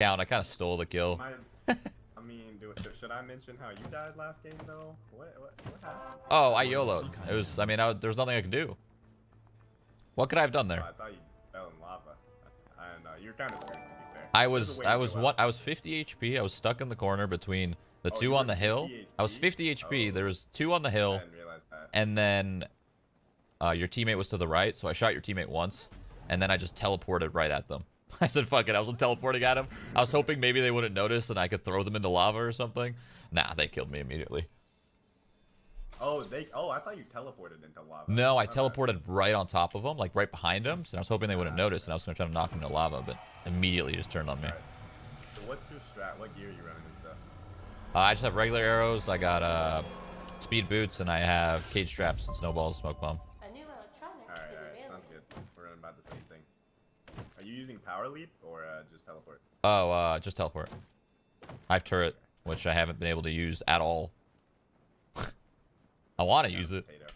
Count, I kind of stole the kill. My, I mean, do, should I mention how you died last game though? What what, what happened? Oh, I YOLO'd. It was, I mean, I, there was nothing I could do. What could I have done Oh, there? I thought you fell in lava. I, don't know. You're kind of screwed to be fair. I was, I was what? I was 50 HP. I was stuck in the corner between the Oh, two on the hill. 50 I was 50 HP. Oh. There was two on the I hill, didn't realize that. and then uh, your teammate was to the right. So I shot your teammate once, and then I just teleported right at them. I said, "Fuck it." I was teleporting at them. I was hoping maybe they wouldn't notice and I could throw them into lava or something. Nah, they killed me immediately. Oh, they. Oh, I thought you teleported into lava. No, I teleported right on top of them, like right behind them. So I was hoping they wouldn't notice, and I was gonna try to knock them into lava, but immediately just turned on me. Alright. So what's your strat? What gear are you running and stuff? Uh, I just have regular arrows. I got uh, speed boots, and I have cage traps and snowballs, smoke bomb. A new electronic All right, is all right, available. sounds good. We're running about the same thing. Are you using power leap or uh, just teleport? Oh, uh, just teleport. I have turret, which I haven't been able to use at all. I want to use it. Potato.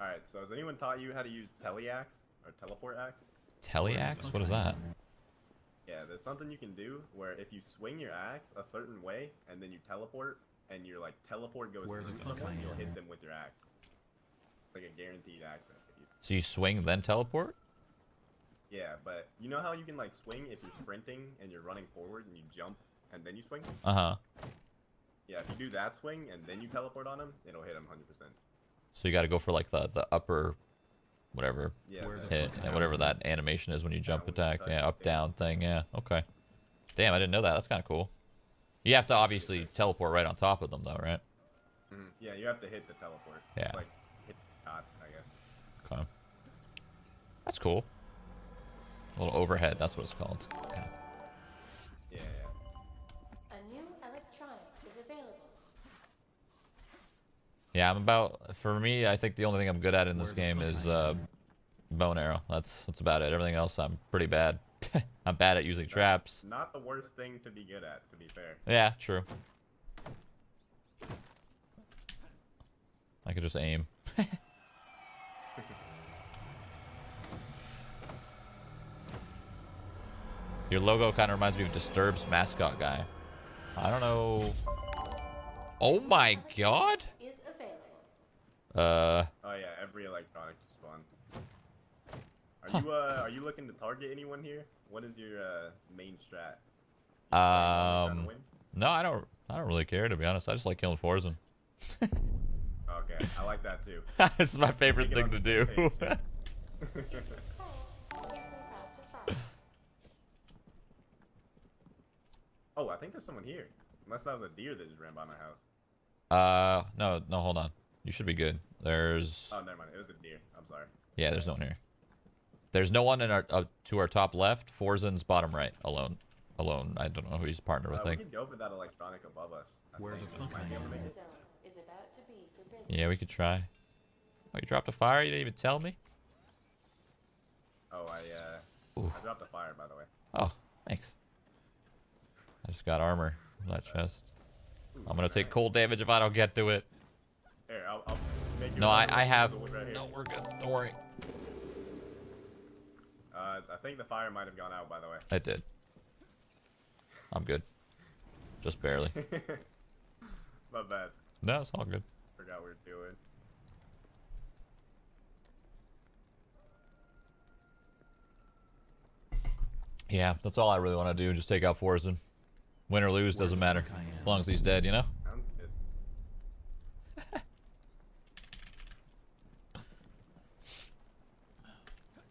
All right. So has anyone taught you how to use teleaxe or teleport axe? Teleaxe? What is that? Yeah, there's something you can do where if you swing your axe a certain way and then you teleport and your like teleport goes Where the through fuck someone, you'll hit them with your axe. Like a guaranteed accident. So you swing then teleport? Yeah, but you know how you can like swing if you're sprinting and you're running forward and you jump and then you swing? Uh huh. Yeah, if you do that swing and then you teleport on him, it'll hit him 100%. So you got to go for like the the upper, whatever Yeah. Where the- the hit, fuck and whatever that animation is when you jump when attack. Yeah, up down thing. Yeah. Okay. Damn, I didn't know that. That's kind of cool. You have to obviously teleport right on top of them, though, right? Mhm. Yeah, you have to hit the teleport. Yeah. Like, hit dot, I guess. Okay. That's cool. A little overhead. That's what it's called. Yeah. Yeah, yeah. A new electronic is available. Yeah, I'm about. For me, I think the only thing I'm good at in this game is uh, bow and arrow. That's that's about it. Everything else, I'm pretty bad. I'm bad at using traps. Not the worst thing to be good at, to be fair. Yeah, true. I could just aim. Your logo kind of reminds me of Disturb's mascot guy. I don't know. Oh my god! Is available. Uh, Oh yeah, every electronic just. Are you uh are you looking to target anyone here? What is your uh main strat? You um, no, I don't. I don't really care to be honest. I just like killing Forsen. Okay, I like that too. this is my favorite thing to do. oh, I think there's someone here. Unless that was a deer that just ran by my house. uh, no, no, hold on. You should be good. There's. Oh, never mind. It was a deer. I'm sorry. Yeah, there's no one here. There's no one in our uh, to our top left. Forsen's bottom right, alone. Alone. I don't know who he's partnered with. Uh, I we think. could go for that electronic above us. I Where think. the fuck Might I be able to am? make The it. is about to be forbidden. Yeah, we could try. Oh, you dropped a fire. You didn't even tell me. Oh, I uh, Ooh. I dropped a fire by the way. Oh, thanks. Just got armor in that chest. I'm gonna take cold damage if I don't get to it. Here, I'll, I'll No, I, I have. right. No, we're good. Don't worry. Uh, I think the fire might have gone out by the way. It did. I'm good. Just barely. My bad. No, it's all good. Forgot we were doing. Yeah, that's all I really want to do. Just take out Forsen. Win or lose doesn't matter. fuck I am? As long as he's dead, you know. Sounds good.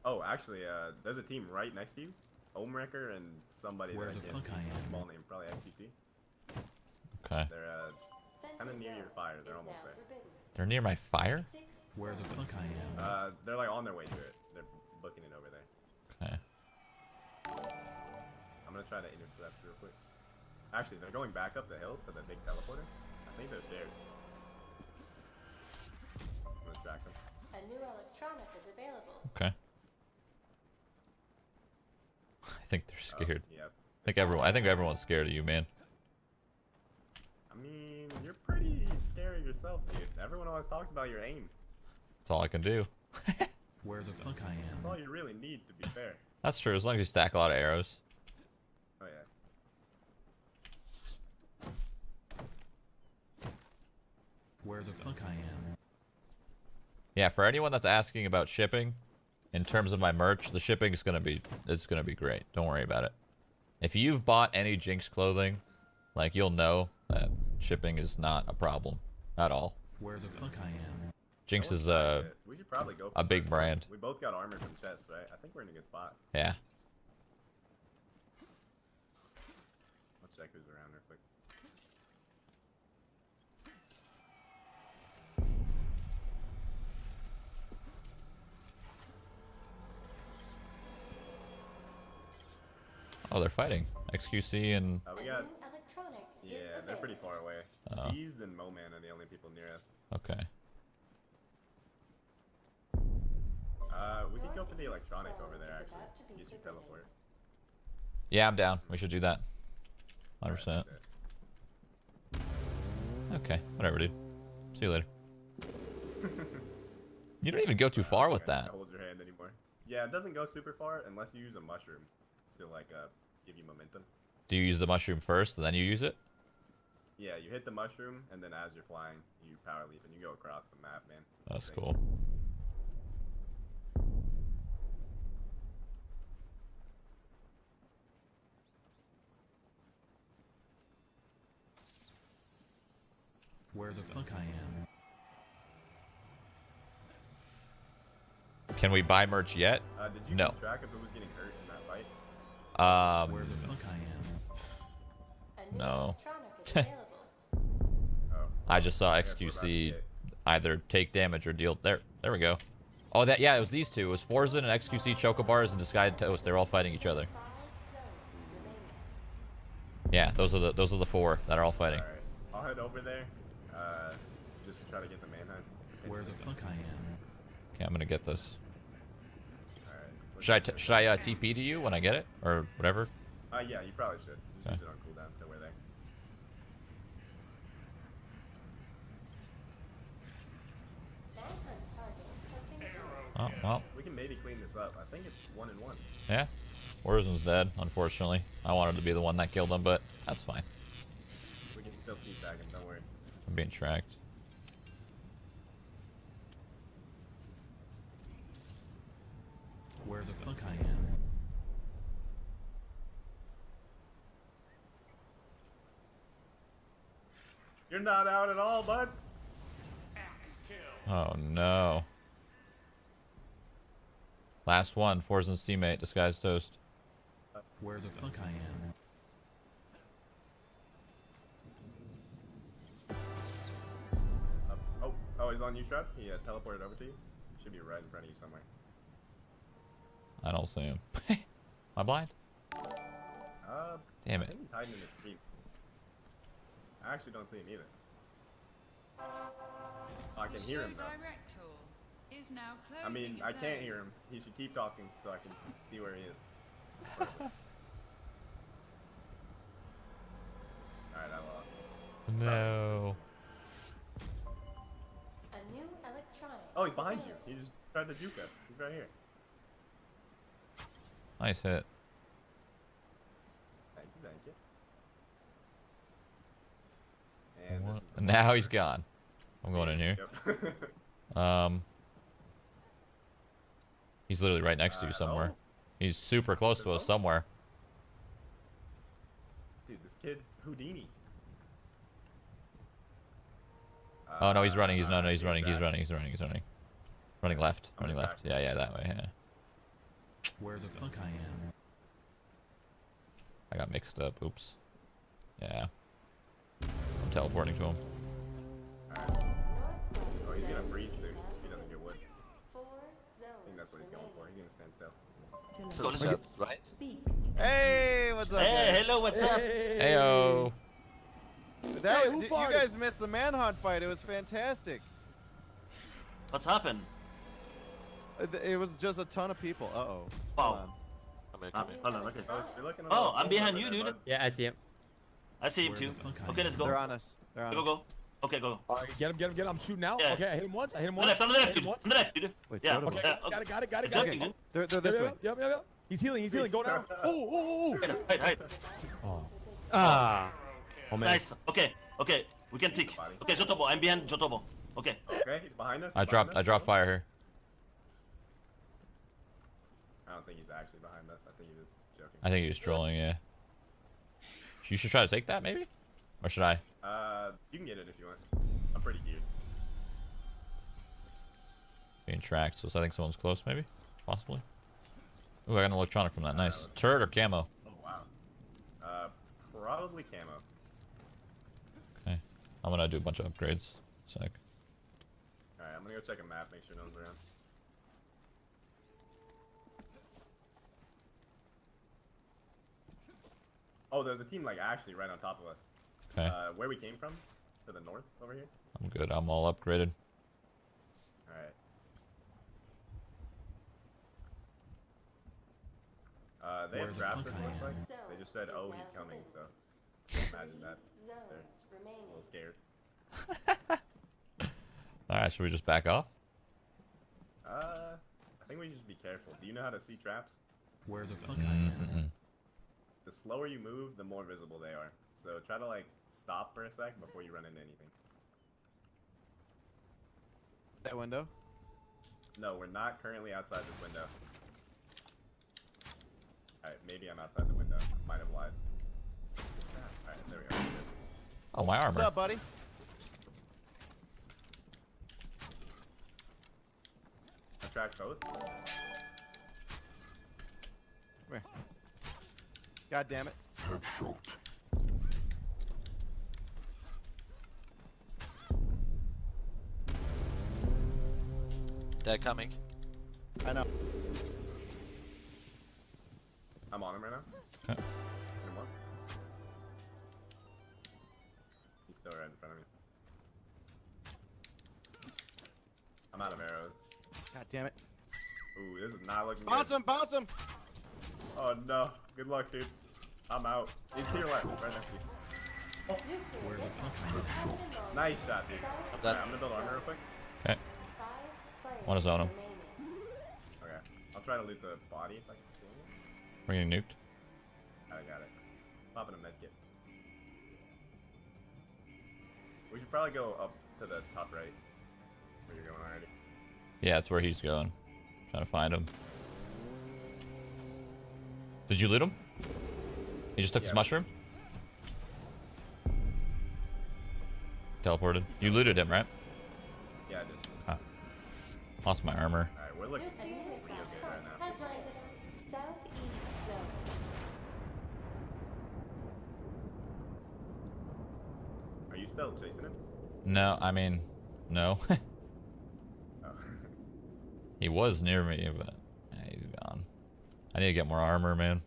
oh, actually, uh, there's a team right next to you. Homewrecker and somebody Where that I the can't fuck see. I am? Small name, probably XQC. Okay. They're uh, Kinda near your fire, they're almost there. They're near my fire. Where the fuck I am? uh, they're like on their way to it. They're booking it over there. Okay. I'm gonna try to intercept real quick. Actually, they're going back up the hill to the big teleporter. I think they're scared. I'm gonna track them. A new electronic is available. Okay. I think they're Oh, scared. yeah. I think everyone. I think everyone's scared of you, man. I mean, you're pretty scary yourself, dude. Everyone always talks about your aim. That's all I can do. Where the fuck I am. That's all you really need, to be fair. That's true. As long as you stack a lot of arrows. Oh yeah. Where the fuck I am? Yeah, for anyone that's asking about shipping, in terms of my merch, the shipping is gonna be it's gonna be great. Don't worry about it. If you've bought any Jinx clothing, like you'll know that shipping is not a problem at all. Where the fuck I am? Jinx is buying uh. We should probably go. a big brand. We both got armor from chests, right? I think we're in a good spot. yeah. Let's check who's around real quick. Oh, they're fighting. XQC and Uh, we got. electronic Yeah, they're pretty far away. Oh. Seized and Moman are the only people near us. okay. Uh, we could go for the electronic over there, actually. about to be Get you forbidden. teleport. Yeah, I'm down. We should do that. 100%. Alright, Okay, whatever, dude. See you later. You don't even go too far Uh, with that. Don't hold your hand anymore. Yeah, it doesn't go super far unless you use a mushroom to like uh give you momentum. Do you use the mushroom first, and then you use it? Yeah, you hit the mushroom and then as you're flying, you power leap and you go across the map, man. That's cool. Where the fuck I am? Can we buy merch yet? Uh, did you No. Where the Um, fuck I am? No. electronic is available. Oh. I just saw guess we're about to XQC either take damage or deal. There, there we go. Oh, that yeah, it was these two. It was Forsen and XQC Chocobars and Disguised Toast. They're all fighting each other. Five zones remaining. Yeah, those are the those are the four that are all fighting. Alright, I'll head over there, uh, just to try to get the manhunt. Where the fuck I am? Okay, I'm gonna get this. Should I should I uh, TP to you when I get it or whatever? Uh, yeah, you probably should. Just Okay. use it on cooldown until we're there. Manhunt target has been killed. Oh well, We can maybe clean this up. I think it's one and one. yeah. Orizin's dead, unfortunately. I wanted to be the one that killed him, but that's fine. We can still tag him, don't worry. I'm being tracked. Where the fuck I am? You're not out at all, bud. Oh no. Last one, Forsen's teammate, Disguised Toast. Where the fuck I am? Uh, oh, oh, he's on you, Shroud? He uh, teleported over to you? Should be right in front of you somewhere. I don't see him. Am I blind? Uh, Damn I it. think he's hiding in the tree. I actually don't see him either. I can hear him though. Director is now closing I mean, I can't own. hear him. He should keep talking so I can see where he is. Alright, I lost. No. A new electronic. Oh, he's behind you. available. He just tried to juke us. He's right here. Nice hit. Thank you, thank you. And this What- is the Now he's gone. I'm going in here. Um, he's literally right next to you Uh, somewhere. oh. He's super close to us somewhere. Dude, this kid's Houdini. Oh no, he's running. He's Uh, no, no, he's running. He's running. He's running. He's running. Running left. Running left. Yeah, yeah, that way. Yeah. Where the fuck I am? I got mixed up. Oops. Yeah. I'm teleporting to him. Alright. Oh, he's gonna freeze soon. If he doesn't get wood. I think that's what he's going for. He's gonna stand still. Still set, right? Speak. Hey, what's up? Hey, guys? hello, what's up? Heyo. That, Hey, who did- you guys missed the manhunt fight. It was fantastic. What's happened? Uh, It was just a ton of people. Uh oh. Wow. Come here, Ah, come here. hold on, okay. Oh, you're looking a Oh, I'm behind you, dude. Yeah, I see him. I see him too. the fuck I Okay, let's go. They're on us. They're on Go, us. go. Okay, go. All right, get him, get him, get him. I'm shooting out. Yeah. Okay, I hit him once. I hit him On the left, on the left, dude. On the left, dude. Wait, Yeah. Okay, yeah, got it, got it, got it, got okay, it. dude. They're, they're this Yep, way. yep, yep, yep, yep. He's healing. He's healing. Go down. Oh, oh, oh, Hide, hide, hide. oh. Ah. Oh man. Nice. Okay, okay. We can tick. Okay, Jotobo. I'm behind Jotobo. Okay. Okay, he's behind us. I dropped. I dropped fire here. I don't think he's actually behind us. I think he was joking. I think he was trolling, yeah. You should try to take that maybe? Or should I? Uh, you can get it if you want. I'm pretty geared. Being tracked, so I think someone's close maybe? Possibly. Ooh, I got an electronic from that. Nice. Turret or camo? Oh wow. Uh, probably camo. Okay. I'm gonna do a bunch of upgrades. Sec. All right, I'm gonna go check a map, make sure no one's around. Oh, there's a team like actually right on top of us. Okay. Uh, where we came from, to the north over here. I'm good. I'm all upgraded. All right. Uh, they Where have the traps. It looks am. like they just said, "Oh, he's coming." So imagine that. They're Zones a little scared. Alright, should we just back off? Uh, I think we should be careful. Do you know how to see traps? Where the fuck I am. The slower you move, the more visible they are. So try to like stop for a sec before you run into anything. That window. No, we're not currently outside this window. Alright, maybe I'm outside the window. Might have lied. Alright, there we go. Oh, my arm. What's up, buddy? I tracked both. Where? God damn it. Headshot. They're coming. I know. I'm on him right now. Okay. Hit. He's still right in front of me. I'm out of arrows. God damn it. Ooh, this is not looking Bounce good. Bounce him, bounce him. Oh no. Good luck, dude. I'm out. He's to your left, right next to you. Where the fuck I am. Nice shot, dude. That's- Alright, I'm gonna build armor real quick. Okay. Five players Wanna zone him. Okay. I'll try to loot the body if I can steal it. We're getting nuked. I got it. Popping a medkit. We should probably go up to the top right. Where you're going already. Yeah, that's where he's going. Trying to find him. Did you loot him? He just took his mushroom? Teleported. You looted him, right? Yeah, I did. Ah. Lost my armor. Alright, we're looking A new real missile good right now. has landed on southeast zone. Are you still chasing him? No, I mean, no. Oh. he was near me, but eh, he's gone. I need to get more armor, man.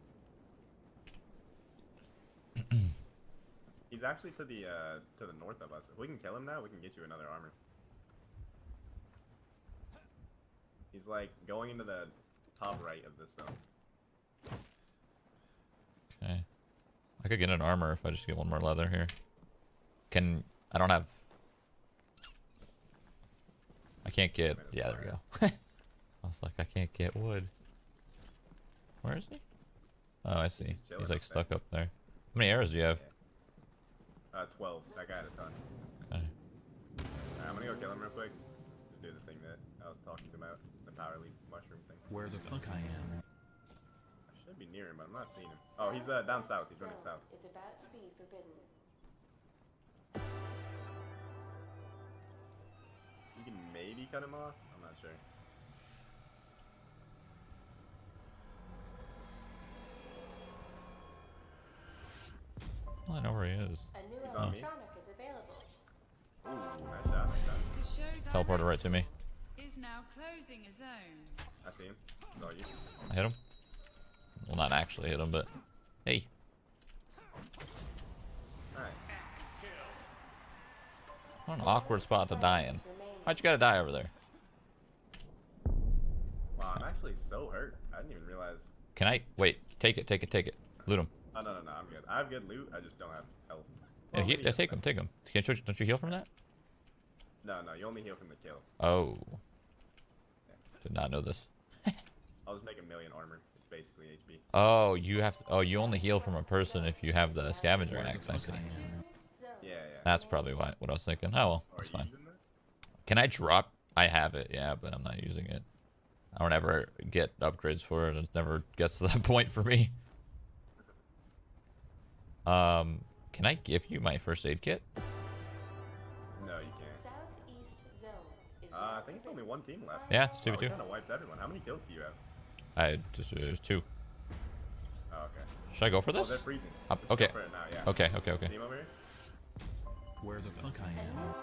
He's actually to the uh, to the north of us. If we can kill him now, we can get you another armor. He's like going into the top right of this zone. Okay. I could get an armor if I just get one more leather here. Can I don't have I can't get yeah, there we go. I was like, I can't get wood. Where is he? Oh I see. He's He's like up there. stuck up there. How many arrows do you have? Uh, 12. That guy had a ton. Okay. Alright, I'm gonna go kill him real quick. Just do the thing that I was talking about. The power leap mushroom thing. Where the fuck I am. I should be near him, but I'm not seeing him. Oh, he's uh, down south. He's running south. It's about to be forbidden. You can maybe cut him off. I'm not sure. Well, I know where he is. A new He's me. is available. Ooh, nice shot, nice shot. Teleported right to me. is now closing a zone. I see him. It's you. I hit him. Well, not actually hit him, but hey, Alright. what an awkward spot to die in. Why'd you gotta die over there? Wow, I'm actually so hurt. I didn't even realize. Can I wait? Take it, take it, take it. Loot him. Oh, no, no, no. I'm good. I have good loot. I just don't have health. Yeah, Well, he, yeah yes, take him, take him. Can't you, don't you heal from that? No, no. You only heal from the kill. Oh. Did not know this. I'll just make a million armor. It's basically HP. Oh, you have to. Oh, you only heal from a person if you have the scavenger Where axe. I see. Yeah, yeah. That's probably why, what I was thinking. Oh well, that's fine. Can I drop? I have it, yeah, but I'm not using it. I don't ever get upgrades for it. It never gets to that point for me. Um, can I give you my first aid kit? No, you can't. Southeast zone is Uh, I think it's only one team left. Yeah, it's two oh, v two. kind of wiped everyone. How many kills do you have? I just there's two. Oh, okay. Should I go for Oh, this? they're freezing. Up- Just okay. Go for it now, yeah. Okay, okay, okay. See over here? Where the fuck I am.